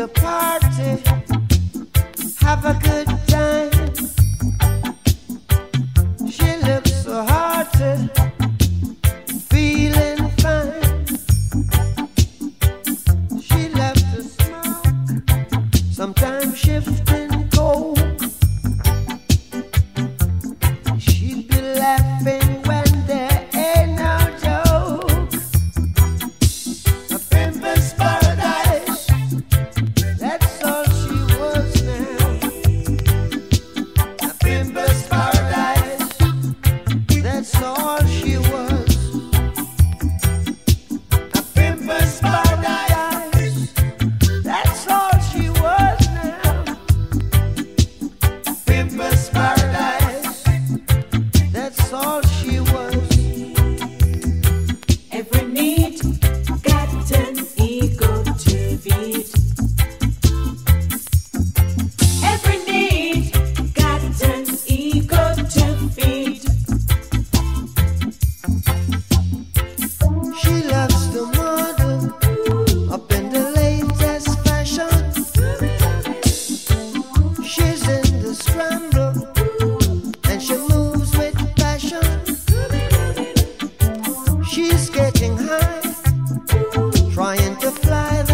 to party, have a good time. She looks so hearty, feeling fine. She loves to smoke, sometimes shifting. that's all she Memphis.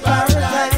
paradise.